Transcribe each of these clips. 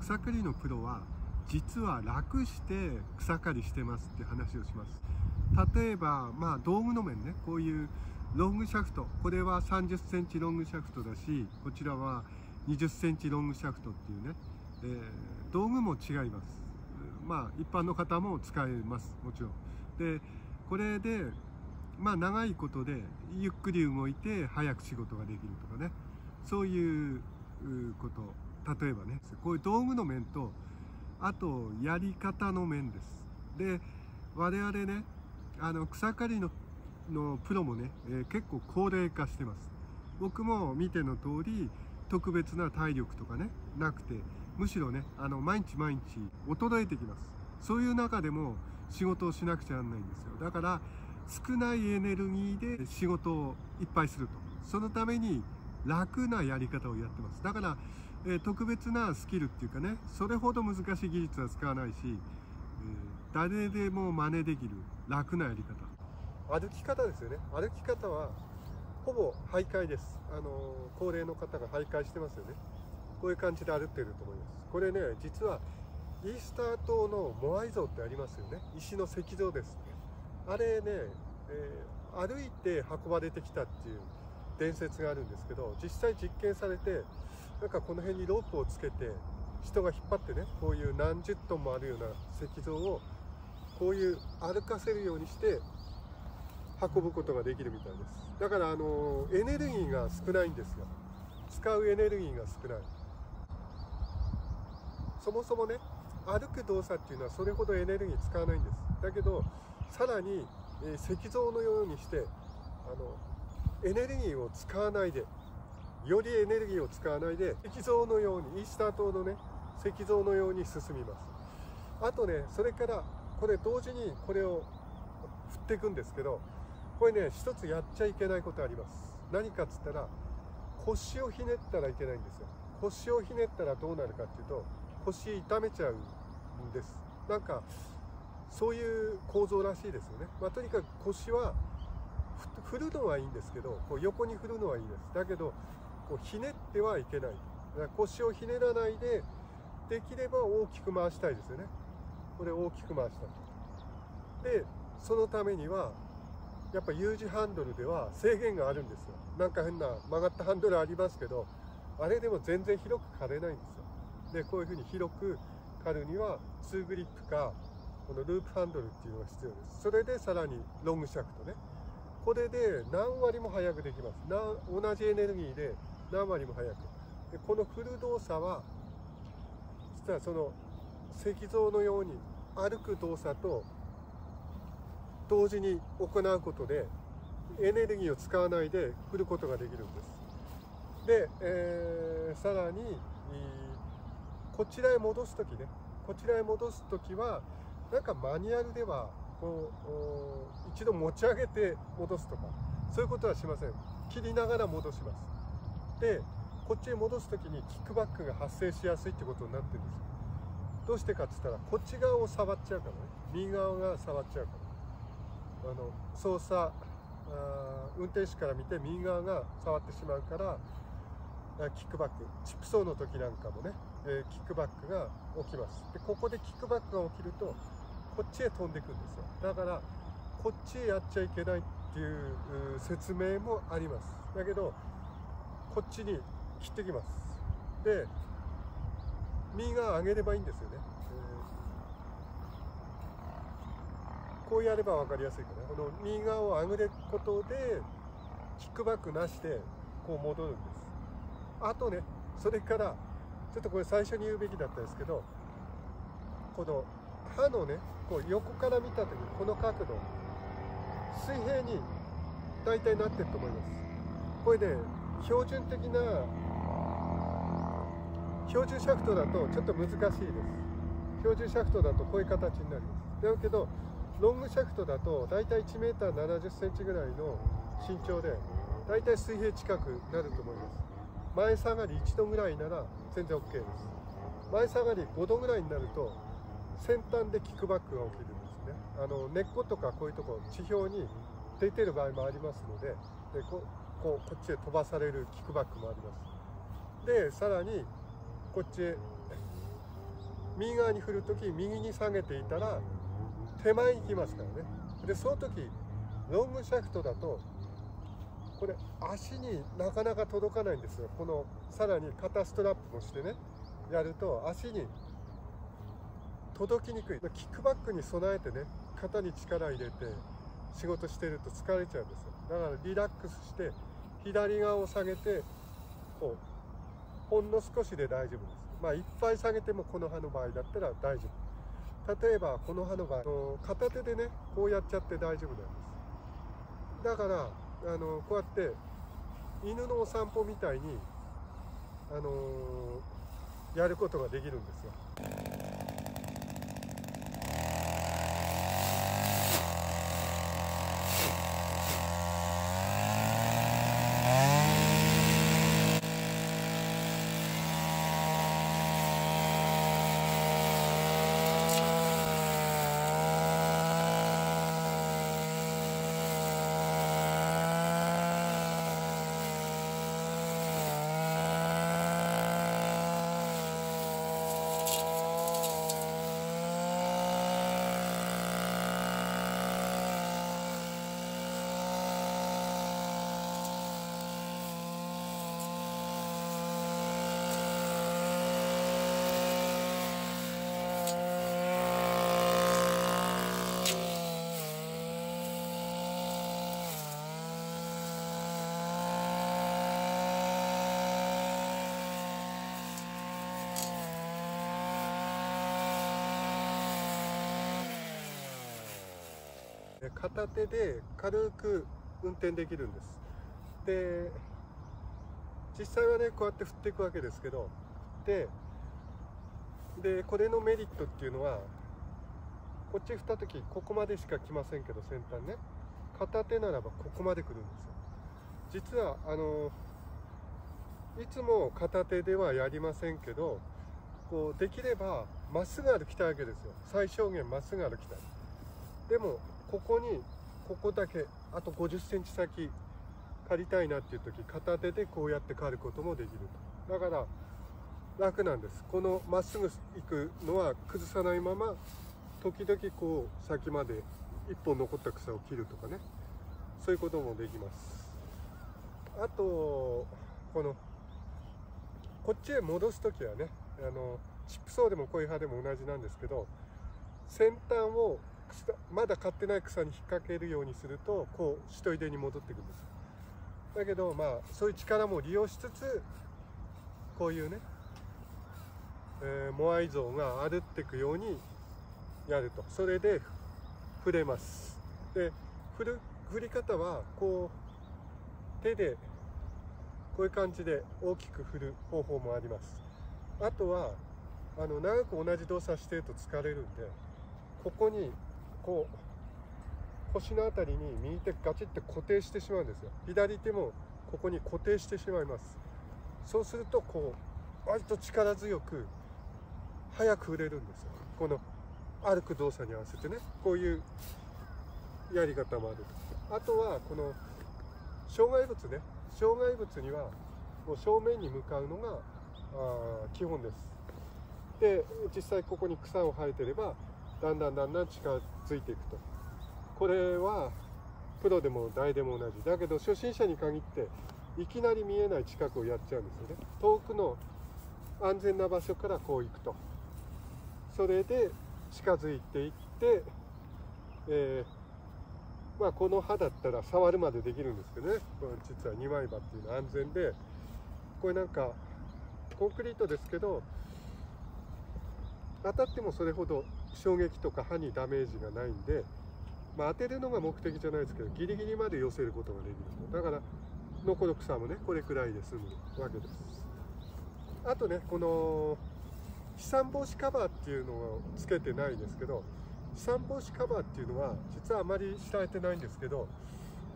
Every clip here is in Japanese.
草刈りのプロは実は楽して草刈りしてますって話をします。例えばまあ道具の面ね。こういうロングシャフト。これは3 0センチロングシャフトだしこちらは2 0センチロングシャフトっていうね、えー、道具も違います。まあ一般の方も使えます。もちろん。でこれでまあ長いことでゆっくり動いて早く仕事ができるとかね。そういうこと。例えばねこういう道具の面とあとやり方の面です。で我々ねあの草刈りののプロもね、えー、結構高齢化してます。僕も見ての通り特別な体力とかねなくてむしろねあの毎日毎日衰えてきます。そういう中でも仕事をしなくちゃならないんですよ。だから少ないエネルギーで仕事をいっぱいすると。そのために楽なやり方をやってます。だから、え、特別なスキルっていうかねそれほど難しい技術は使わないし、え、誰でも真似できる楽なやり方。歩き方ですよね。歩き方はほぼ徘徊です。あの高齢の方が徘徊してますよね。こういう感じで歩ってると思います。これね実はイースター島のモアイ像ってありますよね。石の石像ですあれね、えー、歩いて運ばれてきたっていう伝説があるんですけど実際実験されてなんかこの辺にロープをつけて人が引っ張ってねこういう何十トンもあるような石像をこういう歩かせるようにして運ぶことができるみたいです。だからあのエネルギーが少ないんですよ。使うエネルギーが少ない。そもそもね歩く動作っていうのはそれほどエネルギー使わないんです。だけどさらに、石像のようにしてあのエネルギーを使わないでよりエネルギーを使わないで石像のようにイースター島のね石像のように進みます。あとねそれからこれ同時にこれを振っていくんですけどこれね一つやっちゃいけないことあります。何かっつったら腰をひねったらいけないんですよ。腰をひねったらどうなるかっていうと腰痛めちゃうんです。なんかそういう構造らしいですよね、まあ、とにかく腰は振るのはいいんですけどこう横に振るのはいいです。だけどこうひねってはいけない。腰をひねらないでできれば大きく回したいですよね。これ大きく回したと。でそのためにはやっぱ U 字ハンドルでは制限があるんですよ。なんか変な曲がったハンドルありますけどあれでも全然広く刈れないんですよ。でこういうふうに広く刈るには2グリップかこのループハンドルっていうのが必要です。それでさらにロングシャフトね。これで何割も速くできます。同じエネルギーで何割も速く。でこの振る動作は実はその石像のように歩く動作と同時に行うことでエネルギーを使わないで振ることができるんです。で、えー、さらにこちらへ戻す時ね。こちらへ戻す時はなんかマニュアルではこう一度持ち上げて戻すとかそういうことはしません。切りながら戻します。でこっちへ戻す時にキックバックが発生しやすいってことになってるんですよ。どうしてかっつったらこっち側を触っちゃうからね。右側が触っちゃうから。あの操作運転手から見て右側が触ってしまうからキックバック。チップ走の時なんかもね、え、キックバックが起きます。でここでキックバックが起きるとこっちへ飛んでいくんですよ。だからこっちへやっちゃいけないっていう説明もあります。だけどこっちに切ってきます。で右側上げればいいんですよね、えー、こうやれば分かりやすいかな。この右側を上げることでキックバックなしでこう戻るんです。あとねそれからちょっとこれ最初に言うべきだったんですけどこの歯のねこう横から見た時この角度水平に大体なってると思います。これで、ね、標準的な標準シャフトだとちょっと難しいです。標準シャフトだとこういう形になります。だけどロングシャフトだと大体 1m70cm ぐらいの身長で大体水平近くなると思います。前下がり1度ぐらいなら全然 OK です。前下がり5度ぐらいになると先端でキックバックが起きるんですね。あの根っことかこういうとこ地表に出てる場合もありますのででこうこっちへ飛ばされるキックバックもあります。でさらにこっちへ右側に振る時右に下げていたら手前に行きますからね。でその時ロングシャフトだとこれ足になかなか届かないんですよ。このさらに肩ストラップもしてねやると足に届きにくい。キックバックに備えてね肩に力入れて仕事してると疲れちゃうんですよ。だからリラックスして左側を下げてこうほんの少しで大丈夫です。まあいっぱい下げてもこの刃の場合だったら大丈夫。例えばこの刃の場合片手でねこうやっちゃって大丈夫なんです。だからあのこうやって犬のお散歩みたいにあのやることができるんですよ。片手で軽く運転できるんです。で実際はねこうやって振っていくわけですけどででこれのメリットっていうのはこっち振った時ここまでしか来ませんけど先端ね。片手ならばここまで来るんですよ。実はあのいつも片手ではやりませんけどこうできればまっすぐ歩きたいわけですよ。最小限まっすぐ歩きたい。でもここにここだけあと50センチ先借りたいなっていう時片手でこうやって刈ることもできると。だから楽なんです。このまっすぐ行くのは崩さないまま時々こう先まで1本残った草を切るとかね。そういうこともできます。あとこのこっちへ戻す時はねあのチップソーでもこういう葉でも同じなんですけど先端をまだ買ってない草に引っ掛けるようにするとこう一出に戻っていくんです。だけどまあそういう力も利用しつつこういうね、えー、モアイ像が歩っていくようにやると。それで触れます。で振る振り方はこう手でこういう感じで大きく振る方法もあります。あとはあの長く同じ動作してると疲れるんでここにこう腰の辺りに右手ガチッて固定してしまうんですよ。左手もここに固定してしまいます。そうするとこう割と力強く早く振れるんですよ。この歩く動作に合わせてね。こういうやり方もある。あとはこの障害物ね。障害物にはもう正面に向かうのがあ基本です。で実際ここに草を生えてればだんだんだんだん近づいていくと。これはプロでも大でも同じ。だけど初心者に限っていきなり見えない近くをやっちゃうんですよね。遠くの安全な場所からこう行くと。それで近づいていって、えー、まあ、この刃だったら触るまでできるんですけどね。実は二枚刃っていうのは安全で。これなんかコンクリートですけど当たってもそれほど衝撃とか刃にダメージがないんで、まあ、当てるのが目的じゃないですけどギリギリまで寄せることができるだから残る草もねこれくらいで済むわけです。あとねこの飛散防止カバーっていうのをつけてないですけど飛散防止カバーっていうのは実はあまり知られてないんですけど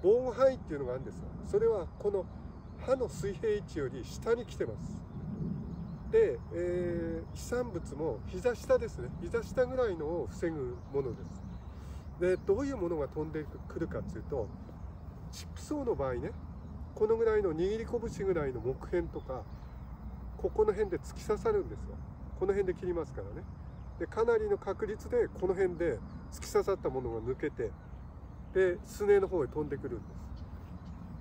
防音範囲っていうのがあるんですよ。それはこの刃の水平位置より下に来てます。で、えー、飛散物も膝下ですね。膝下ぐらいのを防ぐものです。でどういうものが飛んでくるかっていうとチップ層の場合ねこのぐらいの握り拳ぐらいの木片とかここの辺で突き刺さるんですよ。この辺で切りますからね。でかなりの確率でこの辺で突き刺さったものが抜けてでスネの方へ飛んでくるん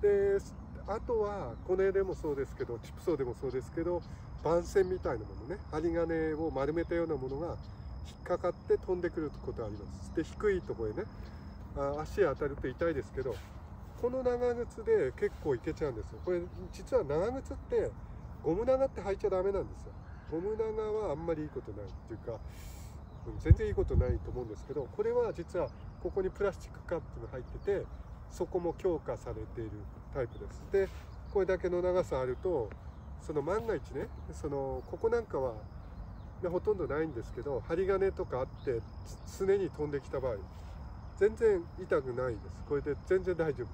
です。であとはこれでもそうですけどチップソーでもそうですけど番線みたいなものね針金を丸めたようなものが引っかかって飛んでくることがあります。で低いところへねあ足当たると痛いですけどこの長靴で結構いけちゃうんですよ。これ実は長靴ってゴム長って履いちゃダメなんですよ。ゴム長はあんまりいいことないっていうか全然いいことないと思うんですけどこれは実はここにプラスチックカップが入っててそこも強化されているタイプです。でこれだけの長さあるとその万が一ねそのここなんかはほとんどないんですけど針金とかあって常に飛んできた場合全然痛くないです。これで全然大丈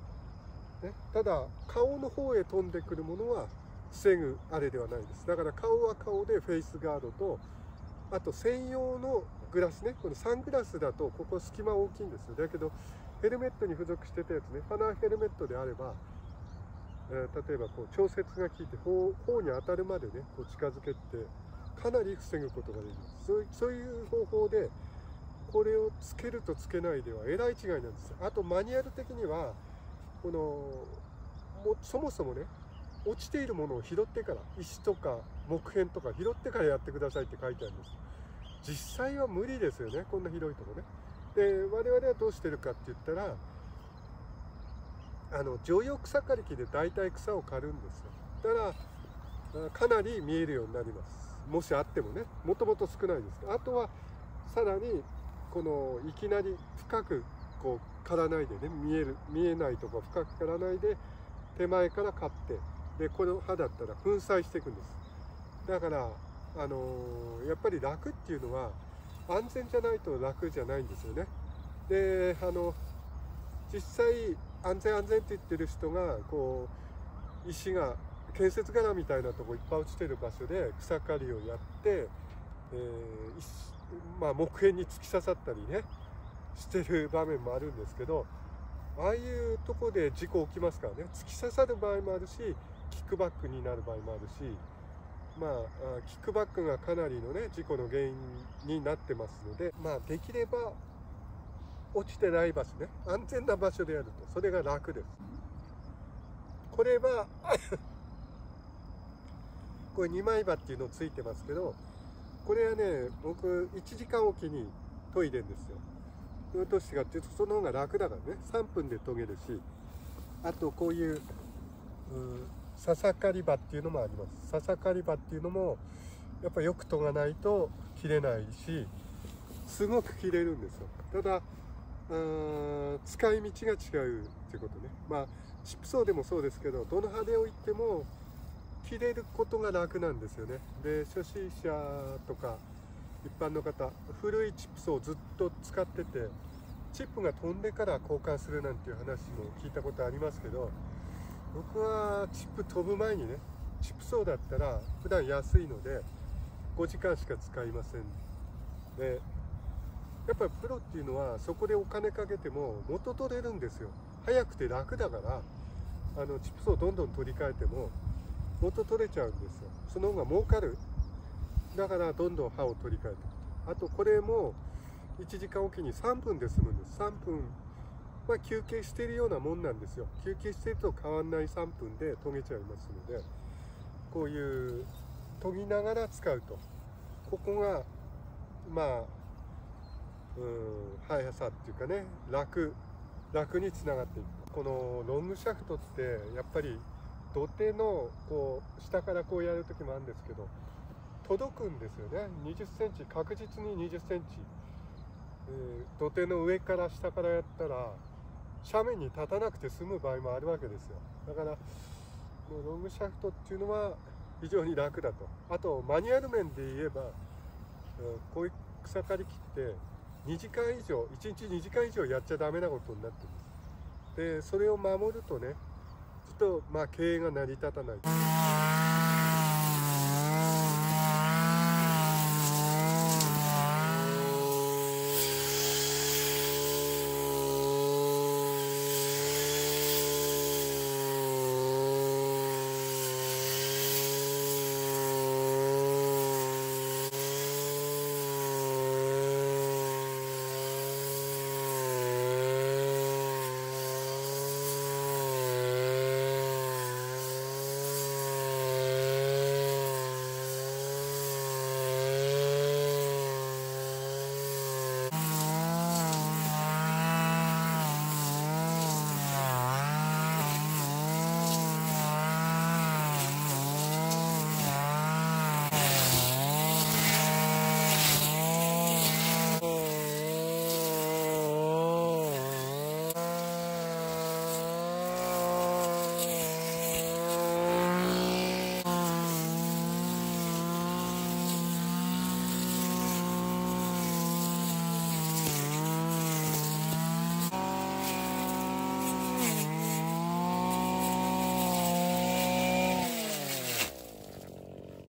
夫、ね、ただ顔の方へ飛んでくるものは防ぐあれではないです。だから顔は顔でフェイスガードとあと専用のグラスね。このサングラスだとここ隙間大きいんですよ。だけどヘルメットに付属してたやつね。鼻ヘルメットであれば、例えばこう調節が効いて頬に当たるまでねこう近づけてかなり防ぐことができます。そうそういう方法でこれをつけるとつけないではえらい違いなんです。あとマニュアル的にはこのもそもそもね落ちているものを拾ってから石とか木片とか拾ってからやってくださいって書いてあるんです。実際は無理ですよねこんな広いとこね。で我々はどうしてるかって言ったらあの常用草刈り機で大体草を刈るんですよ。だからかなり見えるようになります。もしあってもね。もともと少ないです。あとはさらにこのいきなり深くこう刈らないでね。見える見えないとこ深く刈らないで手前から刈ってでこの刃だったら粉砕していくんです。だからあのー、やっぱり楽っていうのは安全じゃないと楽じゃないんですよね。であの実際安全安全って言ってる人がこう石が建設柄みたいなとこいっぱい落ちてる場所で草刈りをやって、えー、まあ、木片に突き刺さったりねしてる場面もあるんですけどああいうとこで事故起きますからね。突き刺さる場合もあるしキックバックになる場合もあるしまあキックバックがかなりのね事故の原因になってますのでまあできれば落ちてない場所ね。安全な場所でやると。それが楽です。これは これ2枚刃っていうのついてますけどこれはね僕1時間おきに研いでんですよ。どういう年かってその方が楽だからね。3分で研げるしあとこういう笹刈り刃っていうのもあります。笹刈り刃っていうのもやっぱよく研がないと切れないしすごく切れるんですよ。ただ使い道が違うっていうことね。まあチップソーでもそうですけどどの刃で置いても切れることが楽なんですよね。で初心者とか一般の方古いチップスをずっと使っててチップが飛んでから交換するなんていう話も聞いたことありますけど僕はチップ飛ぶ前にねチップソーだったら普段安いので5時間しか使いません。でやっぱりプロっていうのはそこでお金かけても元取れるんですよ。早くて楽だからあのチップスをどんどん取り替えても元取れちゃうんですよ。その方が儲かる。だからどんどん刃を取り替えてあとこれも1時間おきに3分で済むんです。3分。まあ、休憩してるようなもんなんですよ。休憩してると変わんない3分で研げちゃいますのでこういう研ぎながら使うと。ここがまあうん速さっていうかね楽楽につながっていく。このロングシャフトってやっぱり土手のこう下からこうやる時もあるんですけど届くんですよね。2 0センチ確実に2 0センチ、え、土手の上から下からやったら斜面に立たなくて済む場合もあるわけですよ。だからもうロングシャフトっていうのは非常に楽だと。あとマニュアル面で言えば、こういう草刈り機って2時間以上1日2時間以上やっちゃダメなことになってます。でそれを守るとねずっとまあ経営が成り立たない。